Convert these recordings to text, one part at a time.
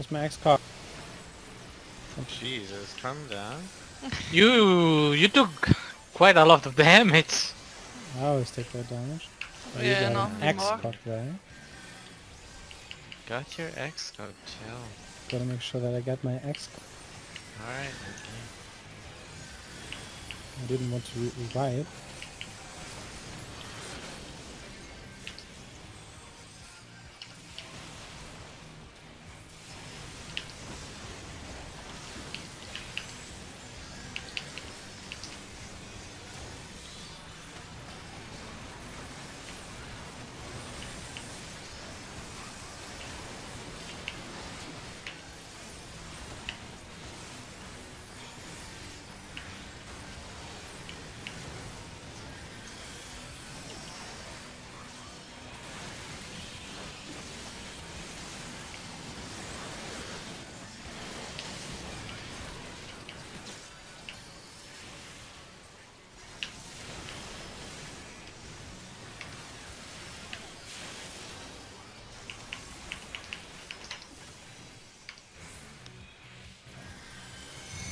Where's my X-Cock? Jesus, calm down. You you took quite a lot of damage. I always take that damage. Oh, you Yeah, got not an. X-Cock there. Got your ex code, chill. Gotta make sure that I get my X-Cock. Alright, okay. I didn't want to re- revive.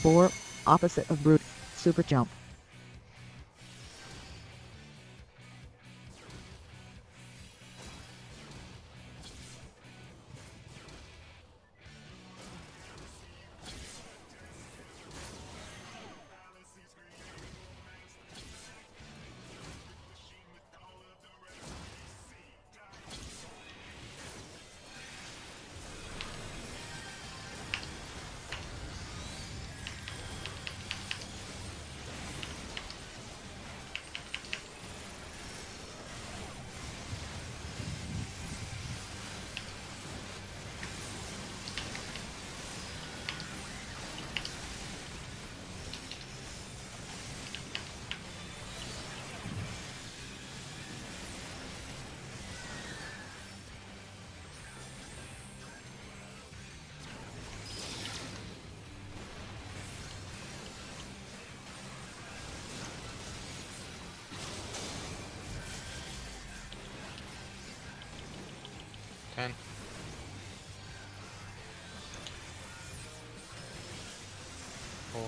Four, opposite of brute, super jump. Ten. Four,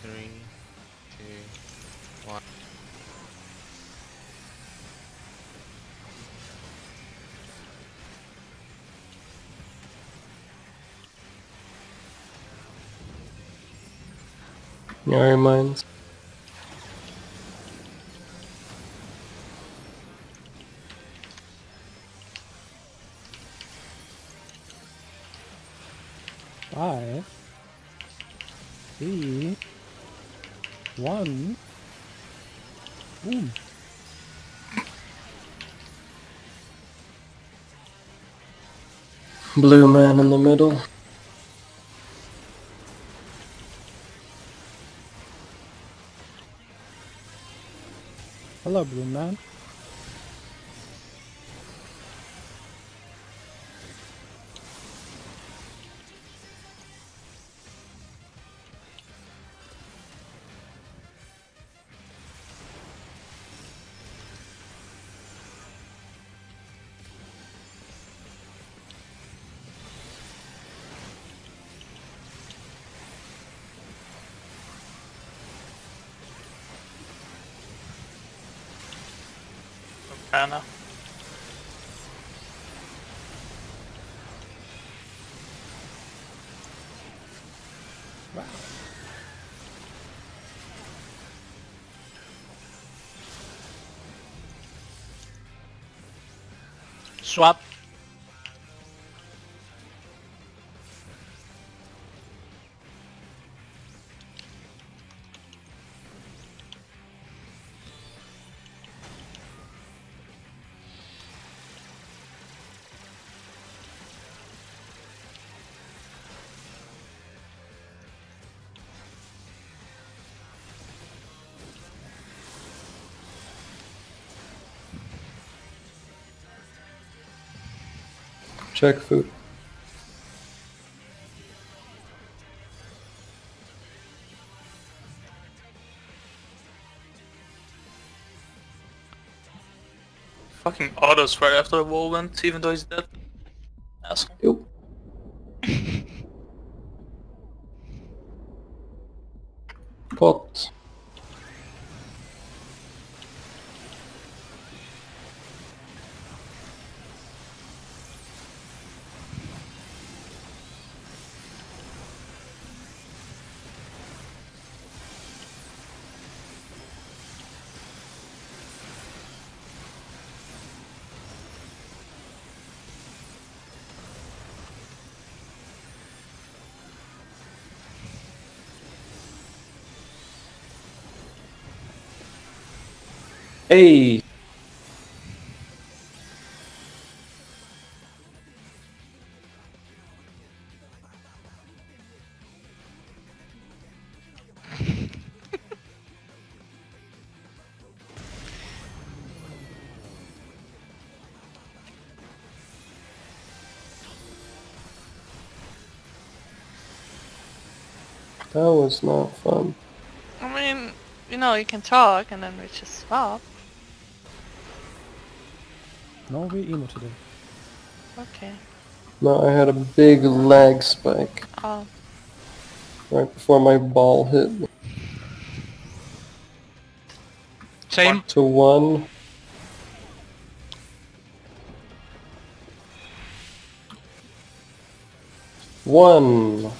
three, two, one. Iron Five. Three. One. Boom. Blue man in the middle. Hello, Blue Man. Anna. Wow. Swap. Check food. Fucking autos right after the wall went, even though he's dead. Hey! That was not fun. I mean, you know, you can talk and then we just stop. No, we emo today. Okay. No, I had a big lag spike Oh, right before my ball hit me. Same. to one. One.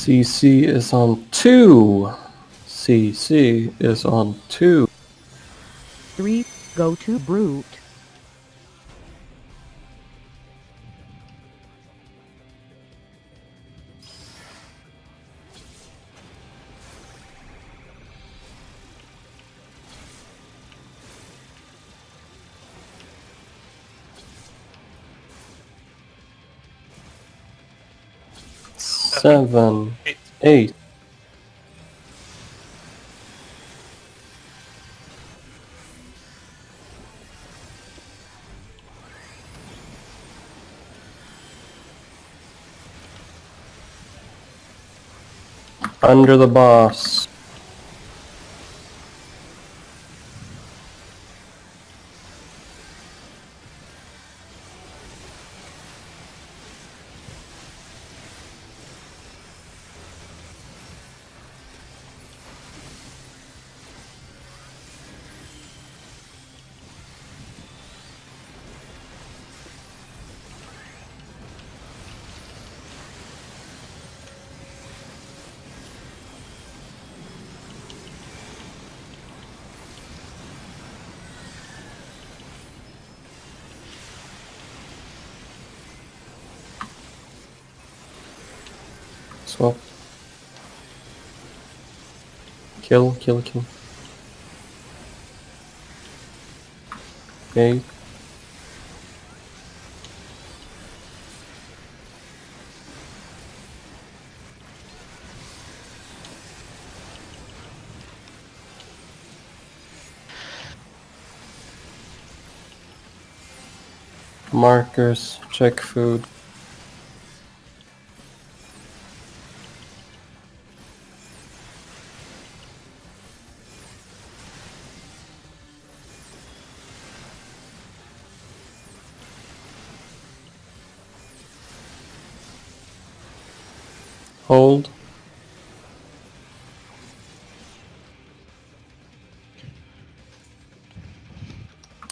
CC is on two. CC is on two. 3. Go to Brute. Seven. Eight. Under the boss. Swap. Kill, kill, kill. Okay. Markers, check food.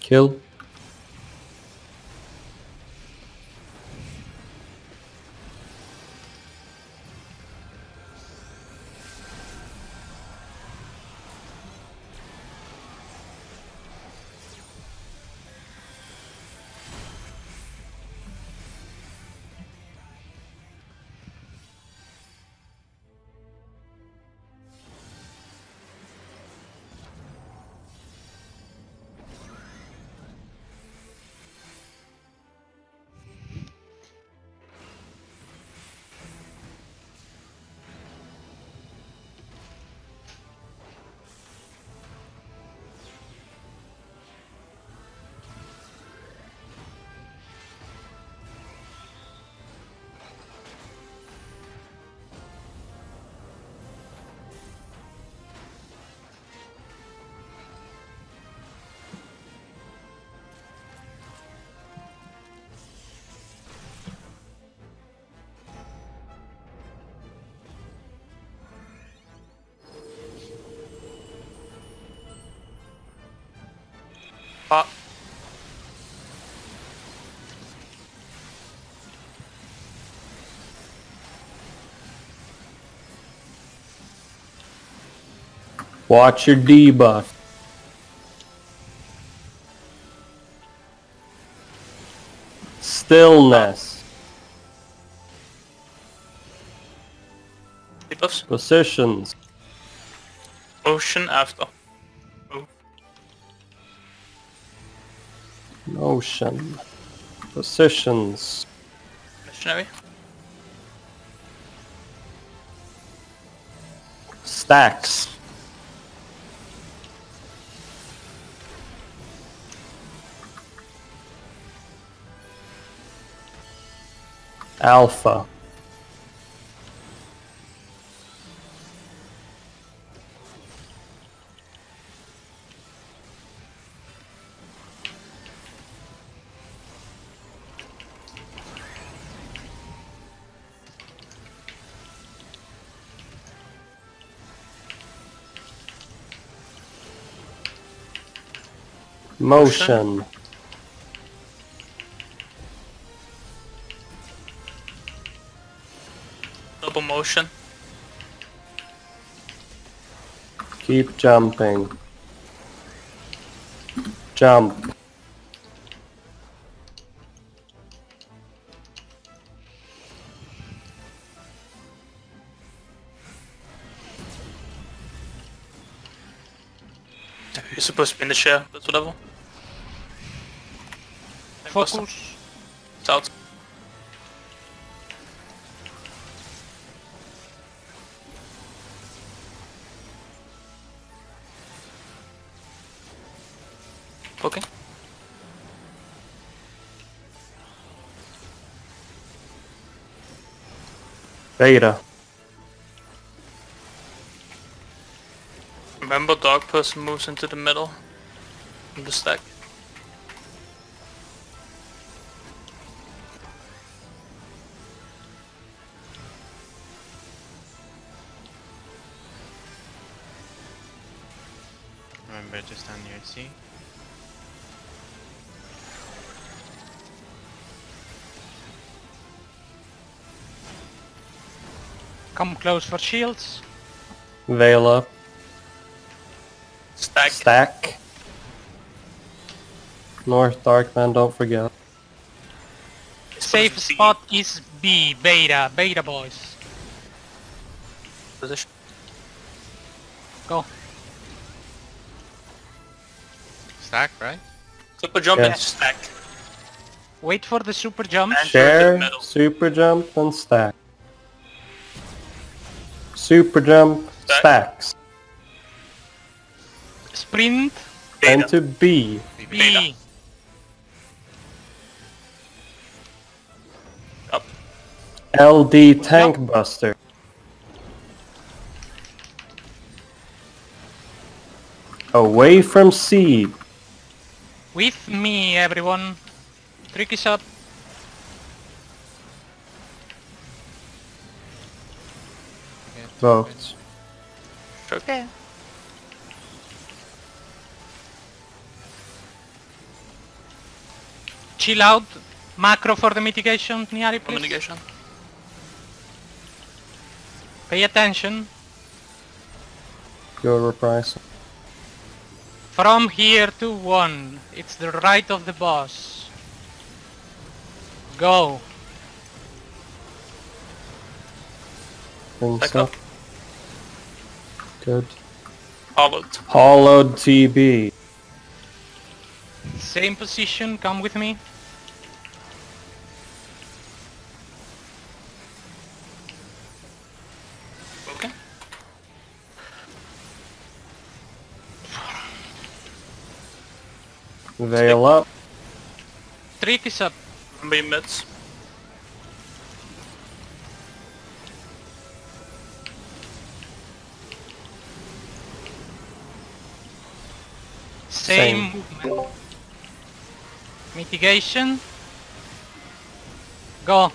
Kill. Pop. Watch your debuff. Stillness. Debuffs? Positions. Ocean after. Motion. Positions. Missionary. Stacks. Alpha. Motion. Double motion. Keep jumping. Jump. You're supposed to be in the chair, but whatever. Focus. It's out. Okay. Beta. Remember, dog person moves into the middle of the stack. Stand. Come close for shields. Veil up. Stack. Stack. North Darkman, don't forget. Safe Position. spot is B. Beta. Beta boys. Position. Go. Stack, right? Super jump Yeah. and stack. Wait for the super jump. And- Share, super jump, and stack. Super jump, Stack. stacks. Sprint. And Beta. to B. B. Up. LD Tank Buster. Away from C. With me, everyone. Trick is up. Okay. Okay. Chill out. Macro for the mitigation, Niari, please. Communication. Pay attention. Your reprisal. From here to one. It's the right of the boss. Go. Things Back up. up. Good. Followed. Hollowed TB. Same position, come with me. Veil up. Trick is up. Remember your mids. Same, Same. movement. Mitigation. Go.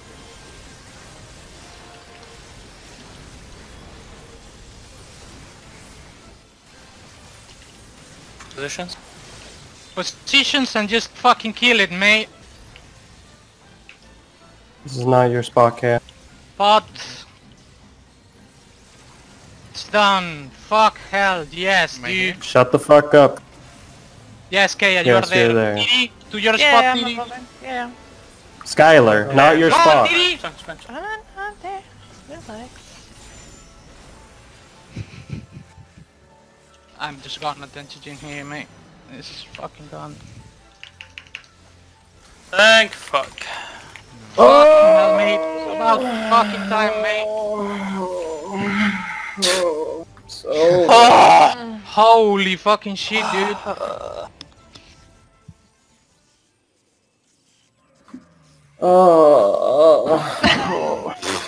Positions. Positions and just fucking kill it, mate. This is not your spot, cat. Pot. done. Fuck hell, yes, Am dude. Shut the fuck up. Yes, Kaya, you're, there. you're there. Didi, to your Yeah, spot, I'm Didi. Yeah. Skylar, not your Come spot. Didi! Spencer, Spencer. I'm, I'm there. Relax. I'm just gonna attention here, mate. This is fucking done. Thank fuck. Fucking hell, mate. It's about fucking time, mate. Holy fucking shit, dude. Oh.